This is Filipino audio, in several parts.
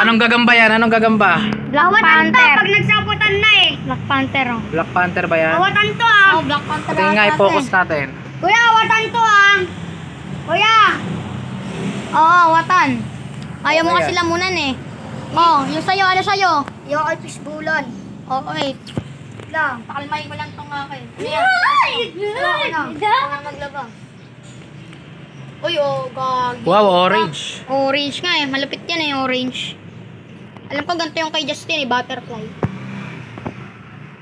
Anong gagamba yan? Anong gagamba? Black Awatan to Panther. pag nagsaputan na eh. Black Panther, oh. Black Panther ba yan? Awatan to ah. Oh, Black Panther. Tingnan nga, i-focus natin. Kuya, awatan to ah. Kuya. Oo, watan. Ayaw mo kasi lamunan eh. Oh, yung sa'yo, ano sa'yo? Yung kay fishbulan. Oh, wait. Lang. Pakalmahin ko lang tong akin. Ano yan? Ay! Ano na maglaba? Uy, oh, gagi. Wow, orange. Orange nga eh. Malupit yan eh, orange. Alam ko ganito yung kay Justin eh, butterfly.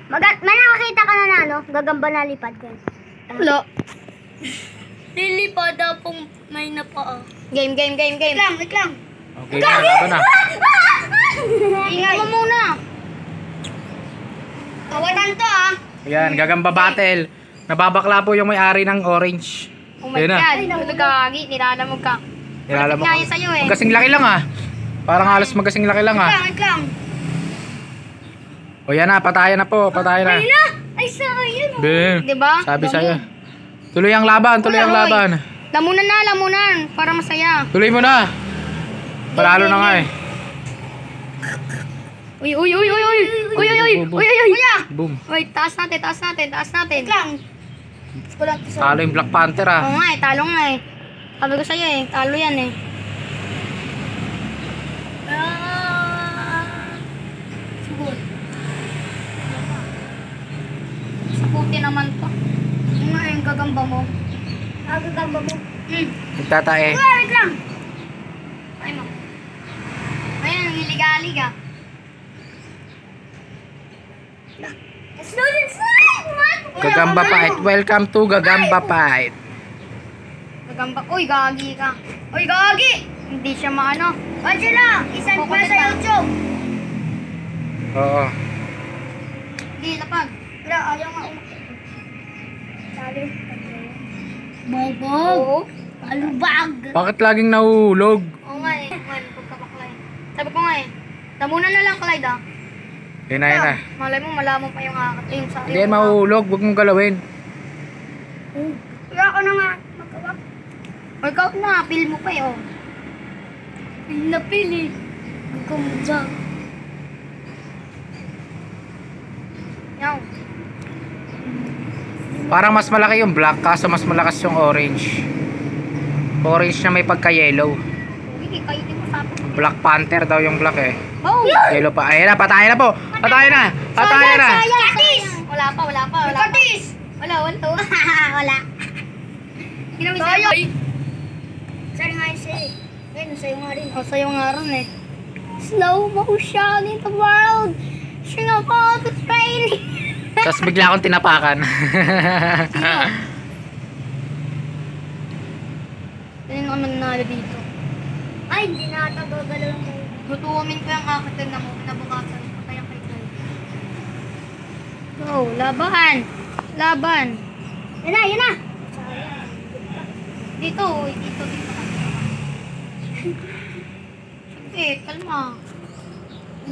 Mag may nakakita ka na na ano? Gagamba na lipad ko. Wala. Lilipad daw pong may napaa. Game, game, game, Wait game. lang, wait lang. Okay na, laban na. Ingay mo muna. Awatan to ah. Ayan, gagamba battle. Nababakla po yung may-ari ng orange. Oh my Ayun na. God. Ano gagi? Nilalamog ka. Nilalamog nga yun sa'yo eh. Magkasing laki lang ah. Parang halos magkasing laki lang ah. wait lang. O yan na, patayan na po, patayan na. Ay na! Ay, sayang. Bim. Diba? Sabi Dami. sa'yo. Tuloy ang laban, tuloy ang laban. Lamunan na, lamunan. Para masaya. Tuloy mo na. Palalo na nga eh. Uy, uy, uy, uy, uy. Uy, uy, uy. Uy, uy, uy. Boom. Uy, taas natin, taas natin, taas natin. Wait lang. Sa... Talo yung Black Panther ah. Oo nga eh, talo nga eh. Sabi ko sa'yo eh, talo yan eh. Saputi naman to. Ano nga yung gagamba mo? Ah, gagamba mo. Hmm. Nagtatae. Wait lang. Ay mo. Ayan, niligalig ah. Gagamba fight. Welcome to Gagamba fight. Gagamba. Uy, gagi ka. Uy, gagi! Hindi siya maano. Watch lang! Isend pa Kukulit sa. YouTube! Oo. Hindi, lapag. Wala, ayaw nga Oo. Alubag! Bakit laging nahuhulog? Oo nga eh. Man, pagkabaklay. Sabi ko nga eh. Lamunan na lang, Clyde ah. Yun na, yun na. Malay mo, malaman pa yung akat. Yung sa Hindi yan mahuhulog. Huwag mong galawin. Kaya ako na nga. Magkawak. Workout na, feel mo pa eh oh. Napili. Gagamba. Yaw. Parang mas malaki yung black kaso mas malakas yung orange. Orange na may sa akin. Black Panther daw yung black eh. Oh! Yellow pa. Ayan na, patayin na po. Patayin na. Patayin na. Sayang. Wala pa, wala pa, wala pa. Katis! Wala, wala. wala. Hindi namin sa'yo. Saan nga yung sa'yo? Ayun, sa'yo nga rin. Oh, sa'yo nga rin eh. Slow motion in the world. Singapore to Spain. Tapos bigla akong tinapakan. Hindi naman nanalo dito. Ay, hindi na ata gagalaw mo. Tutuwamin ko yung akin na mo. Nabukasan ko kaya kay Clyde. Go, laban. Laban. Yan na, yan na! Dito, dito, dito. Sige, kalma.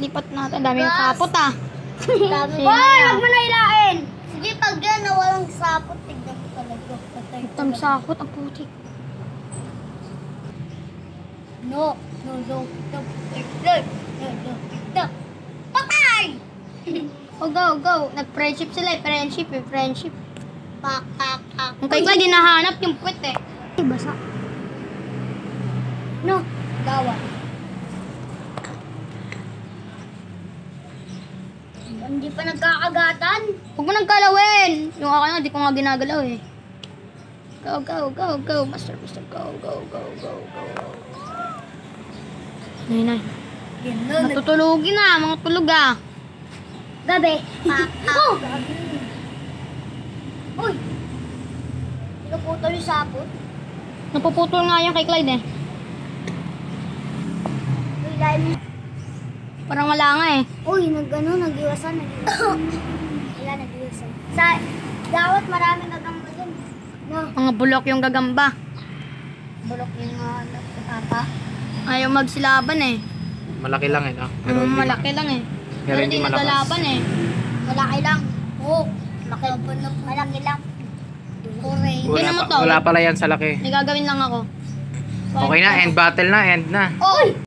Lipat natin. Dami yung sapot ah. Boy, wag mo na ilain. Sige, pag yan na walang sapot, tignan ko talaga. Patay ko. Itang sapot, ang putik. No, no, no, no, no, no, no, no. Patay! oh, go, go. Nag-friendship sila eh. Friendship eh, friendship. Pakakak. Ang kaya dinahanap yung puwit eh. Ay, basa. No. Gawat. Hindi pa nagkakagatan. Huwag mo nang galawin. Yung akin nga, di ko nga ginagalaw eh. Go, go, go, go. Master, master. Go, go, go, go, go. Nay, nay. Yan Natutulugin na, mga tulog ah. Gabi. Pak, pak. Oh! Uy! Pinuputol yung sapot. Napuputol nga yung kay Clyde eh. Uy, dahil... Parang wala nga eh. Uy, nag ano, nag-iwasan, nag-iwasan. Wala, nag-iwasan. Sa dawat maraming gagamba dun. No, Mga bulok yung gagamba. bulok yung uh, papa. Ayaw magsilaban eh. Malaki lang eh, no? Pero Mm, malaki lang eh. Pero hindi malakas. eh. Malaki lang. Oo, malaki. Malaki lang. Wala, pa, to. wala pala yan sa laki. May gagawin lang ako. Okay na, end battle na, end na. Oy!